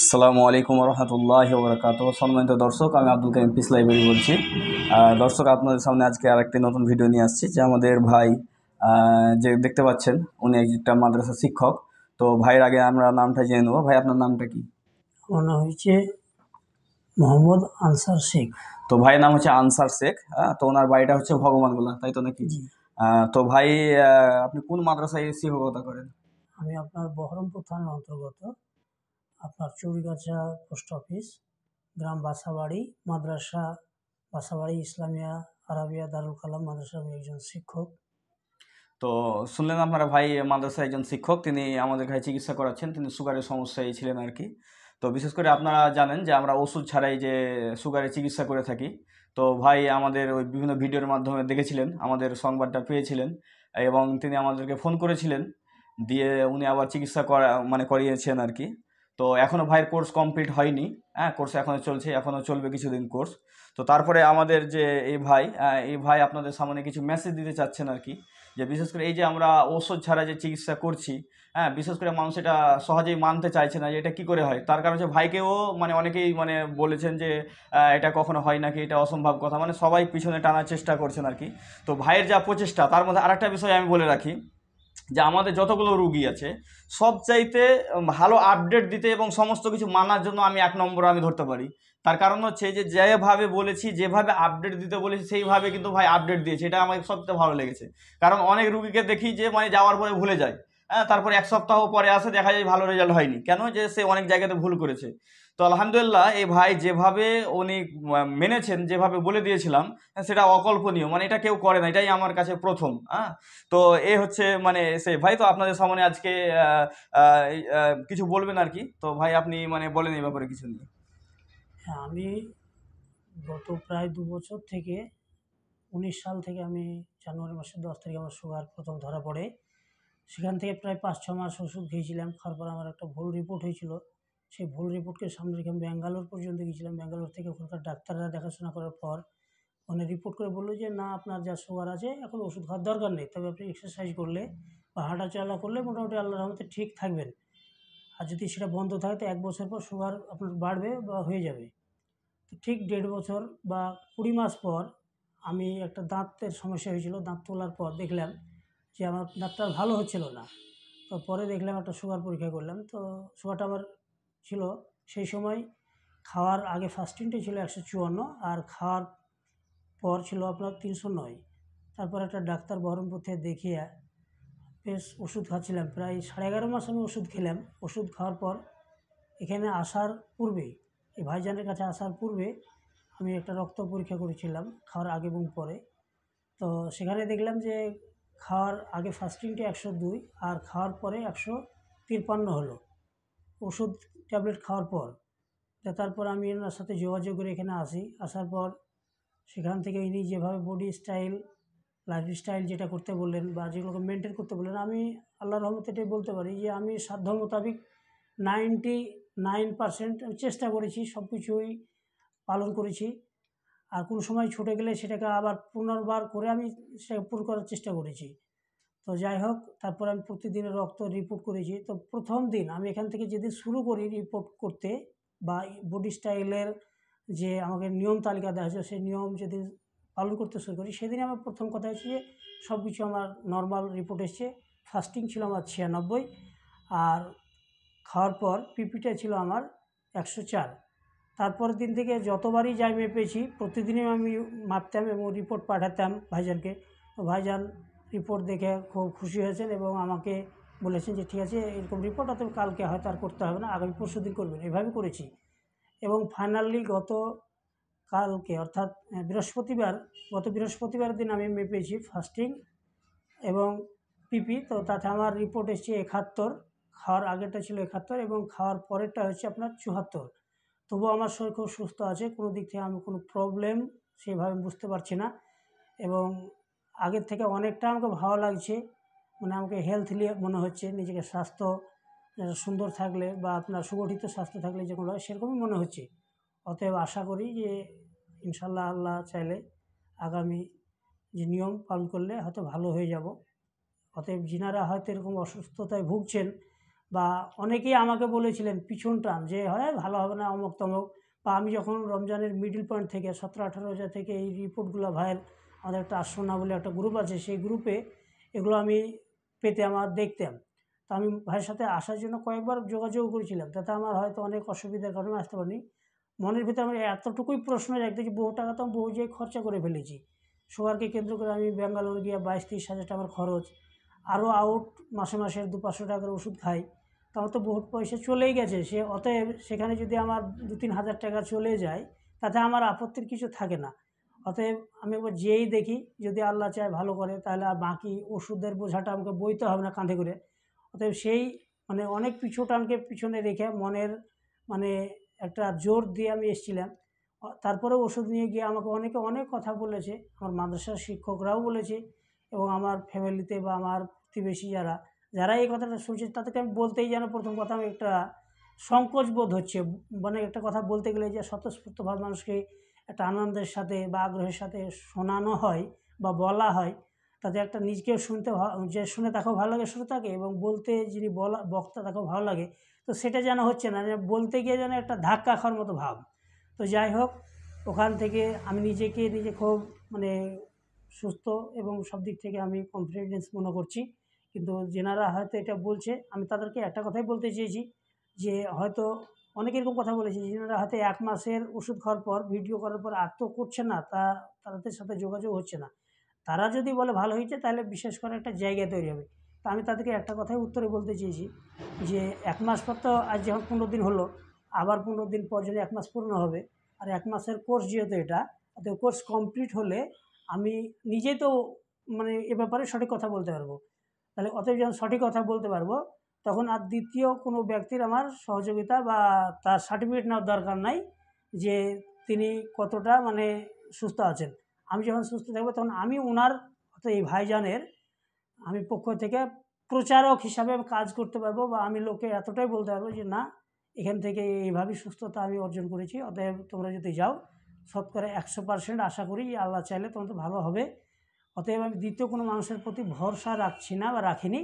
আসসালামু আলাইকুম রহমতুল্লাহ বরকাত সম্মানিত দর্শক আমি আব্দুল কাইম পিস লাইব্রেরি বলছি। দর্শক আপনাদের সামনে আজকে আরেকটি নতুন ভিডিও নিয়ে আসছি যে আমাদের ভাই যে দেখতে পাচ্ছেন উনি একটা মাদ্রাসা শিক্ষক। তো ভাইয়ের আগে আমরা নামটা জেনে নেব। ভাই আপনার নামটা কি? আমার নাম হচ্ছে মোহাম্মদ আনসার শেখ। তো ভাইয়ের নাম হচ্ছে আনসার শেখ হ্যাঁ? তো ওনার বাড়িটা হচ্ছে ভগবানগোলা তাই তো নাকি? তো ভাই আপনি কোন মাদ্রাসায় শিক্ষকতা করেন? আমি আপনার বহরমপুর থানার অন্তর্গত আপনার চুরিগাছা পোস্ট অফিস, গ্রাম বাসাবাড়ি মাদ্রাসা বাসাবাড়ি ইসলামিয়া, আরাবিয়া, দারুল কালাম মাদ্রাসা আমি একজন শিক্ষক। তো শুনলেন আপনারা ভাই মাদ্রাসা একজন শিক্ষক, তিনি আমাদের কাছে চিকিৎসা করাচ্ছেন, তিনি সুগারের সমস্যায় ছিলেন আর কি। তো বিশেষ করে আপনারা জানেন যে আমরা ওষুধ ছাড়াই যে সুগারের চিকিৎসা করে থাকি। তো ভাই আমাদের ওই বিভিন্ন ভিডিওর মাধ্যমে দেখেছিলেন, আমাদের সংবাদটা পেয়েছিলেন এবং তিনি আমাদেরকে ফোন করেছিলেন, দিয়ে উনি আবার চিকিৎসা করা মানে করিয়েছেন আর কি। তো এখনও ভাইয়ের কোর্স কমপ্লিট হয়নি হ্যাঁ কোর্স এখনও চলছে এখনও চলবে কিছুদিন কোর্স তো তারপরে আমাদের যে এই ভাই এই ভাই আপনাদের সামনে কিছু মেসেজ দিতে চাচ্ছেন আর কি, যে বিশেষ করে এই যে আমরা ওষুধ ছাড়া যে চিকিৎসা করছি হ্যাঁ বিশেষ করে মানুষ এটা সহজেই মানতে চাইছে না যে এটা কি করে হয়। তার কারণ হচ্ছে ভাইকেও মানে অনেকেই মানে বলেছেন যে এটা কখনো হয় নাকি, এটা অসম্ভব কথা মানে সবাই পিছনে টানার চেষ্টা করছেন আর কি। তো ভাইয়ের যা প্রচেষ্টা, তার মধ্যে আরেকটা বিষয় আমি বলে রাখি যে আমাদের যতগুলো রুগী আছে সব চাইতে ভালো আপডেট দিতে এবং সমস্ত কিছু মানার জন্য আমি এক নম্বর আমি ধরতে পারি। তার কারণ হচ্ছে যে যেভাবে বলেছি, যেভাবে আপডেট দিতে বলেছি, সেইভাবে কিন্তু ভাই আপডেট দিয়েছে। এটা আমার সবচেয়ে ভালো লেগেছে। কারণ অনেক রুগীকে দেখি যে মানে যাওয়ার পরে ভুলে যায়। হ্যাঁ তারপরে এক সপ্তাহ পরে আসে, দেখা যায় ভালো রেজাল্ট হয়নি। কেন? যে সে অনেক জায়গাতে ভুল করেছে। তো আলহামদুলিল্লাহ, এই ভাই যেভাবে উনি মেনেছেন, যেভাবে বলে দিয়েছিলাম, সেটা অকল্পনীয়। মানে এটা কেউ করে না, এটাই আমার কাছে প্রথম হ্যাঁ তো এ হচ্ছে মানে সে, ভাই তো আপনাদের সামনে আজকে কিছু বলবেন আর কি? তো ভাই, আপনি মানে বলেন এই ব্যাপারে কিছু নিয়ে। হ্যাঁ আমি গত প্রায় দু বছর থেকে, উনিশ সাল থেকে আমি জানুয়ারি মাসের দশ তারিখে আমার সুগার প্রথম ধরা পড়ে। সেখান থেকে প্রায় পাঁচ, ছ মাস ওষুধ খেয়েছিলাম, খাওয়ার পর আমার একটা ভুল রিপোর্ট হয়েছিল। সেই ভুল রিপোর্টকে সামনে রেখে আমি ব্যাঙ্গালোর পর্যন্ত গিয়েছিলাম। ব্যাঙ্গালোর থেকে ওখানকার ডাক্তাররা দেখাশোনা করার পর ওখানে রিপোর্ট করে বলল যে, না, আপনার যা সুগার আছে, এখন ওষুধ খাওয়ার দরকার নেই। তবে আপনি এক্সারসাইজ করলে বা হাঁটা চলা করলে মোটামুটি আল্লাহর রহমতে ঠিক থাকবেন। আর যদি সেটা বন্ধ থাকে, তো এক বছর পর সুগার আপনার বাড়বে বা হয়ে যাবে। তো ঠিক দেড় বছর বা কুড়ি মাস পর আমি একটা দাঁতের সমস্যা হয়েছিল। দাঁত তোলার পর দেখলাম যে, আমার দাঁতটা ভালো হচ্ছিল না। তো পরে দেখলাম একটা সুগার পরীক্ষা করলাম। তো সুগারটা আমার ছিল, সেই সময় খাওয়ার আগে ফাস্টিংটা ছিল একশো চুয়ান্ন আর খাওয়ার পর ছিল আপনার তিনশো নয়। তারপর একটা ডাক্তার বহরমপুর থেকে দেখিয়ে বেশ ওষুধ খাচ্ছিলাম। প্রায় সাড়ে এগারো মাস আমি ওষুধ খেলাম। ওষুধ খাওয়ার পর এখানে আসার পূর্বে, এই ভাইজানের কাছে আসার পূর্বে আমি একটা রক্ত পরীক্ষা করেছিলাম খাওয়ার আগে এবং পরে। তো সেখানে দেখলাম যে খাওয়ার আগে ফাস্টিংটা একশো দুই আর খাওয়ার পরে একশো তিপ্পান্ন হলো। ওষুধ ট্যাবলেট খাওয়ার পর, তা তারপর আমি এনার সাথে যোগাযোগ করে এখানে আসি। আসার পর সেখান থেকে ইনি যেভাবে বডি স্টাইল লাইফ স্টাইল যেটা করতে বললেন বা যেগুলোকে মেনটেন করতে বললেন, আমি আল্লাহর রহমত এটাই বলতে পারি যে আমি সাধ্য মোতাবিক নাইনটি নাইন পার্সেন্ট চেষ্টা করেছি সব কিছুই পালন করেছি। আর কোনো সময় ছুটে গেলে সেটাকে আবার পুনর্বার করে আমি সেটাকে পূরণ করার চেষ্টা করেছি। তো যাই হোক, তারপর আমি প্রতিদিন রক্ত রিপোর্ট করেছি। তো প্রথম দিন আমি এখান থেকে যেদিন শুরু করি রিপোর্ট করতে বা বডি স্টাইলের যে আমাকে নিয়ম তালিকা দেওয়া হয়েছে, সেই নিয়ম যেদিন পালন করতে শুরু করি, সেদিন আমার প্রথম কথা হচ্ছে যে সব কিছু আমার নর্মাল রিপোর্ট এসছে। ফাস্টিং ছিল আমার ছিয়ানব্বই আর খাওয়ার পর পিপিটা ছিল আমার একশো চার। তারপরের দিন থেকে যতবারই যাই মেপেছি প্রতিদিনই আমি মাপতাম এবং রিপোর্ট পাঠাতাম ভাইজানকে। ভাইজান রিপোর্ট দেখে খুব খুশি হয়েছেন এবং আমাকে বলেছেন যে, ঠিক আছে, এরকম রিপোর্ট অত কালকে হয়তো আর করতে হবে না, আগামী পরশু দিন করবেন এভাবে করেছি। এবং ফাইনালি গত কালকে, অর্থাৎ বৃহস্পতিবার, গত বৃহস্পতিবার দিন আমি মেপেছি ফাস্টিং এবং পিপি তো তাতে আমার রিপোর্ট এসেছে একাত্তর, খাওয়ার আগেরটা ছিল একাত্তর এবং খাওয়ার পরেরটা হচ্ছে আপনার চুহাত্তর তবুও আমার শরীর খুব সুস্থ আছে, কোনো দিক থেকে আমি কোনো প্রবলেম সেভাবে বুঝতে পারছি না এবং আগের থেকে অনেকটা আমাকে ভালো লাগছে। মানে আমাকে হেলথলি মনে হচ্ছে, নিজেকে স্বাস্থ্য সুন্দর থাকলে বা আপনার সুগঠিত স্বাস্থ্য থাকলে যে কোনো সেরকমই মনে হচ্ছে। অতএব আশা করি যে ইনশাল্লাহ আল্লাহ চাইলে আগামী যে নিয়ম পালন করলে হয়তো ভালো হয়ে যাব। অতএব যিনারা হয়তো এরকম অসুস্থতায় ভুগছেন বা অনেকেই আমাকে বলেছিলেন, পিছন টান, যে হয়, ভালো হবে না অমুক তমুক বা আমি যখন রমজানের মিডিল পয়েন্ট থেকে, সতেরো আঠারো হাজার থেকে এই রিপোর্টগুলো ভাইয়ের আমাদের একটা আশ্রনা বলে একটা গ্রুপ আছে, সেই গ্রুপে এগুলো আমি পেতে আমার দেখতাম। তা আমি ভাইয়ের সাথে আসার জন্য কয়েকবার যোগাযোগ করেছিলাম। তাতে আমার হয়তো অনেক অসুবিধার কারণে আসতে পারিনি। মনের ভিতরে আমার এতটুকুই প্রশ্ন জাগতো যে বহু টাকা তো আমি বহু জায়গায় খরচা করে ফেলেছি। সুগারকে কেন্দ্র করে আমি ব্যাঙ্গালোর গিয়ে বাইশ তিরিশ হাজার টাকার খরচ, আরও আউট মাসে মাসে দু পাঁচশো টাকার ওষুধ খাই। তা আমার তো বহুত পয়সা চলেই গেছে। সে অতএব সেখানে যদি আমার দু তিন হাজার টাকা চলে যায়, তাতে আমার আপত্তির কিছু থাকে না। অতএব আমি একবার যেই দেখি, যদি আল্লাহ চায় ভালো করে, তাহলে আর বাকি ওষুধের বোঝাটা আমাকে বইতে হবে না কাঁধে করে। অতএব সেই মানে অনেক পিছু টানকে পিছনে রেখে মনের মানে একটা জোর দিয়ে আমি এসেছিলাম। তারপরে ওষুধ নিয়ে গিয়ে আমাকে অনেকে অনেক কথা বলেছে। আমার মাদ্রাসার শিক্ষকরাও বলেছে এবং আমার ফ্যামিলিতে বা আমার প্রতিবেশী যারা যারা এই কথাটা শুনছে, তাদেরকে আমি বলতেই যেন প্রথম কথা আমি একটা সংকোচ বোধ হচ্ছে। মানে একটা কথা বলতে গেলে যে স্বতঃস্ফূর্তভাবে মানুষকে একটা আনন্দের সাথে বা আগ্রহের সাথে শোনানো হয় বা বলা হয়, তাতে একটা নিজকেও শুনতে যে শুনে তাকেও ভালো লাগে শ্রোতাকে এবং বলতে যিনি বলা, বক্তা, তাকেও ভালো লাগে। তো সেটা যেন হচ্ছে না বলতে গিয়ে যেন একটা ধাক্কা খাওয়ার মতো ভাব। তো যাই হোক, ওখান থেকে আমি নিজেকে নিজে খুব মানে সুস্থ এবং সব দিক থেকে আমি কনফিডেন্স মনে করছি। কিন্তু যেনারা হয়তো এটা বলছে, আমি তাদেরকে একটা কথাই বলতে চেয়েছি যে হয়তো অনেক এরকম কথা বলেছে যারা হাতে এক মাসের ওষুধ খাওয়ার পর, ভিডিও করার পর আর তো করছে না, তা, তাদের সাথে যোগাযোগ হচ্ছে না। তারা যদি বলে ভালো হয়েছে, তাহলে বিশেষ করে একটা জায়গা তৈরি হবে। তা আমি তাদেরকে একটা কথাই উত্তরে বলতে চেয়েছি যে, এক মাস পর তো আজ যখন পনেরো দিন হলো, আবার পনেরো দিন পর যদি এক মাস পূর্ণ হবে, আর এক মাসের কোর্স যেহেতু এটা, তো কোর্স কমপ্লিট হলে আমি নিজেই তো মানে এ ব্যাপারে সঠিক কথা বলতে পারব। তাহলে অতএব যখন সঠিক কথা বলতে পারব তখন আর দ্বিতীয় কোনো ব্যক্তির আমার সহযোগিতা বা তার সার্টিফিকেট নেওয়ার দরকার নাই যে তিনি কতটা মানে সুস্থ আছেন। আমি যখন সুস্থ থাকব তখন আমি ওনার অর্থাৎ এই ভাইজানের আমি পক্ষ থেকে প্রচারক হিসাবে কাজ করতে পারব বা আমি লোকে এতটাই বলতে পারব যে, না, এখান থেকে এইভাবেই সুস্থতা আমি অর্জন করেছি, অতএব তোমরা যদি যাও, শতকরা একশো পার্সেন্ট আশা করি আল্লাহ চাইলে তোমার তো ভালো হবে। অতএব আমি দ্বিতীয় কোনো মানুষের প্রতি ভরসা রাখছি না বা রাখিনি।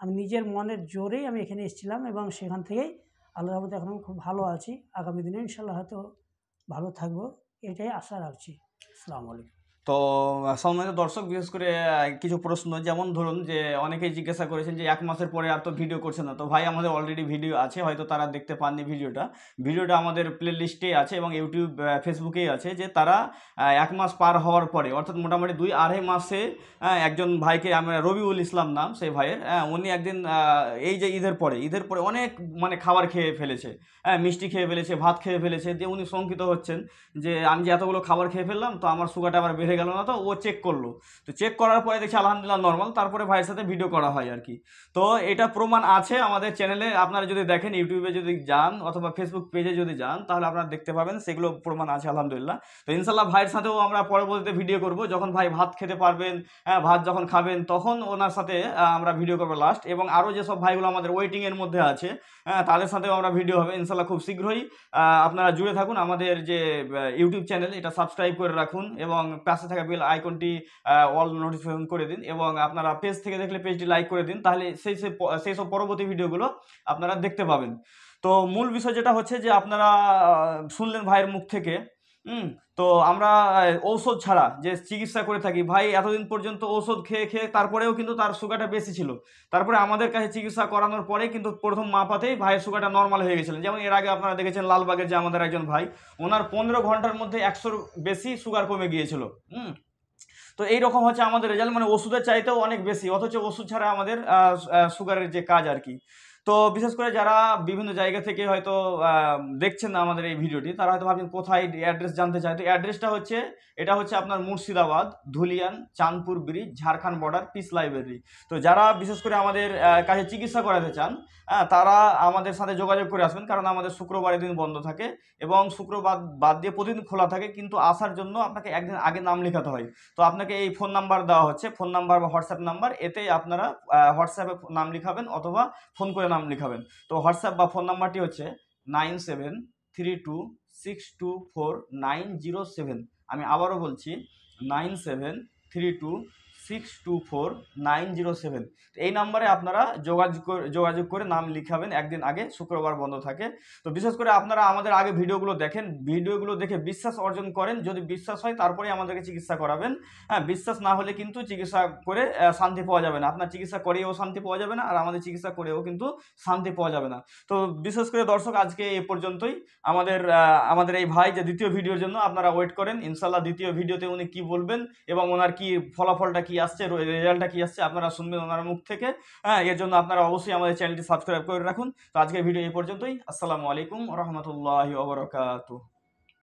আমি নিজের মনের জোরেই আমি এখানে এসেছিলাম এবং সেখান থেকেই আল্লাহ রহমতে এখন খুব ভালো আছি। আগামী দিনে ইনশাল্লাহ হয়তো ভালো থাকব, এটাই আশা রাখছি। আসসালামু আলাইকুম। তো সম্মানিত দর্শক, বিশেষ করে কিছু প্রশ্ন। যেমন ধরুন যে, অনেকেই জিজ্ঞাসা করেছেন যে, এক মাসের পরে আর তো ভিডিও করছে না। তো ভাই, আমাদের অলরেডি ভিডিও আছে, হয়তো তারা দেখতে পাননি ভিডিওটা। ভিডিওটা আমাদের প্লে লিস্টেই আছে এবং ইউটিউব ফেসবুকেই আছে যে, তারা এক মাস পার হওয়ার পরে, অর্থাৎ মোটামুটি দুই আড়াই মাসে একজন ভাইকে আমরা রবিউল ইসলাম নাম, সেই ভাইয়ের উনি একদিন এই যে ঈদের পরে ঈদের পরে অনেক মানে খাবার খেয়ে ফেলেছে। হ্যাঁ মিষ্টি খেয়ে ফেলেছে, ভাত খেয়ে ফেলেছে, দিয়ে উনি শঙ্কিত হচ্ছেন যে, আমি যে এতগুলো খাবার খেয়ে ফেললাম, তো আমার সুগারটা আবার বেড়ে গেল না তো, ও চেক করল। তো চেক করার পরে দেখছি আলহামদুলিল্লাহ নর্মাল তারপরে ভাইয়ের সাথে ভিডিও করা হয় আর কি। তো এটা প্রমাণ আছে আমাদের চ্যানেলে আপনারা যদি দেখেন ইউটিউবে যদি যান অথবা ফেসবুক পেজে যদি যান, তাহলে আপনারা দেখতে পাবেন, সেগুলো প্রমাণ আছে আলহামদুলিল্লাহ। তো ইনশাল্লাহ ভাইয়ের সাথেও আমরা পরবর্তীতে ভিডিও করব, যখন ভাই ভাত খেতে পারবেন হ্যাঁ ভাত যখন খাবেন, তখন ওনার সাথে আমরা ভিডিও করব লাস্ট এবং আরও যেসব ভাইগুলো আমাদের ওয়েটিংয়ের মধ্যে আছে হ্যাঁ তাদের সাথেও আমরা ভিডিও হবে ইনশাল্লাহ খুব শীঘ্রই। আপনারা জুড়ে থাকুন, আমাদের যে ইউটিউব চ্যানেল এটা সাবস্ক্রাইব করে রাখুন এবং পাশে থাকা বেল আইকনটি অল নোটিফিকেশন করে দিন এবং আপনারা পেজ থেকে দেখলে পেজটি লাইক করে দিন, তাহলে সেই সেই সব পরবর্তী ভিডিওগুলো আপনারা দেখতে পাবেন। তো মূল বিষয় যেটা হচ্ছে যে আপনারা শুনলেন ভাইয়ের মুখ থেকে হুম, তো আমরা ঔষধ ছাড়া যে চিকিৎসা করে থাকি, ভাই এতদিন পর্যন্ত ঔষধ খেয়ে খেয়ে তারপরেও কিন্তু তার সুগারটা বেশি ছিল। তারপরে আমাদের কাছে চিকিৎসা করানোর পরে কিন্তু প্রথম মাপাতেই ভাইয়ের সুগারটা নর্মাল হয়ে গেছিলেন যেমন এর আগে আপনারা দেখেছেন লালবাগের যে আমাদের একজন ভাই, ওনার পনেরো ঘণ্টার মধ্যে একশোর বেশি সুগার কমে গিয়েছিল। হুম, তো এইরকম হচ্ছে আমাদের রেজাল্ট। মানে ওষুধের চাইতেও অনেক বেশি, অথচ ওষুধ ছাড়া আমাদের সুগারের যে কাজ আর কি। তো বিশেষ করে যারা বিভিন্ন জায়গা থেকে হয়তো দেখছেন না আমাদের এই ভিডিওটি তারা হয়তো ভাবছেন কোথায় অ্যাড্রেস জানতে চায়। তো অ্যাড্রেসটা হচ্ছে এটা হচ্ছে আপনার Murshidabad Dhulian Chandpur bridge Jharkhand border peace library তো যারা বিশেষ করে আমাদের কাছে চিকিৎসা করাতে চান হ্যাঁ, তারা আমাদের সাথে যোগাযোগ করে আসবেন কারণ আমাদের শুক্রবারের দিন বন্ধ থাকে এবং শুক্রবার বাদ দিয়ে প্রতিদিন খোলা থাকে কিন্তু আসার জন্য আপনাকে একদিন আগে নাম লেখাতে হয়। তো আপনাকে এই ফোন নাম্বার দেওয়া হচ্ছে ফোন নাম্বার বা হোয়াটসঅ্যাপ নাম্বার এতেই আপনারা হোয়াটসঅ্যাপে নাম লিখাবেন অথবা ফোন করে নাম লিখাবেন। তো হোয়াটসঅ্যাপ বা ফোন নাম্বারটি হচ্ছে nine seven three two six two four nine zero seven. আমি আবারও বলছি, nine seven three two six two four nine zero seven এই নাম্বারে আপনারা যোগাযোগ যোগাযোগ করে নাম লিখাবেন একদিন আগে শুক্রবার বন্ধ থাকে। তো বিশেষ করে আপনারা আমাদের আগে ভিডিওগুলো দেখেন, ভিডিওগুলো দেখে বিশ্বাস অর্জন করেন, যদি বিশ্বাস হয় তারপরে আমাদেরকে চিকিৎসা করাবেন। হ্যাঁ বিশ্বাস না হলে কিন্তু চিকিৎসা করে শান্তি পাওয়া যাবে না। আপনার চিকিৎসা করেও শান্তি পাওয়া যাবে না, আর আমাদের চিকিৎসা করেও কিন্তু শান্তি পাওয়া যাবে না। তো বিশেষ করে দর্শক, আজকে এ পর্যন্তই। আমাদের আমাদের এই ভাই যে দ্বিতীয় ভিডিওর জন্য আপনারা ওয়েট করেন। ইনশাল্লাহ দ্বিতীয় ভিডিওতে উনি কি বলবেন এবং ওনার কি ফলাফলটা কি আসছে রেজাল্টটা কি আসছে আপনারা শুনবেন ওনার মুখ থেকে। হ্যাঁ এর জন্য আপনারা অবশ্যই আমাদের চ্যানেলটি সাবস্ক্রাইব করে রাখুন। তো আজকের ভিডিও এই পর্যন্তই। আসসালামু আলাইকুম রহমতুল্লাহ ওবরাকাতুহ